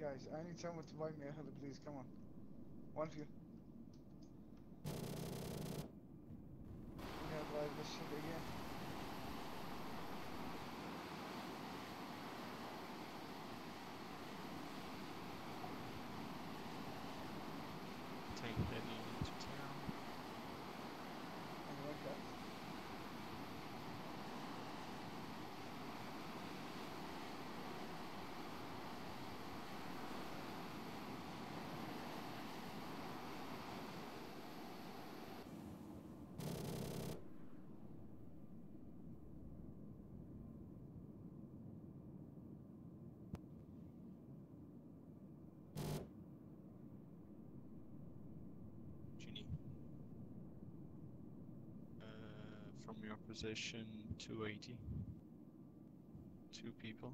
guys. I need someone to buy me a heli, please. Come on. One of you. This shit again. From your position, 280. Two people.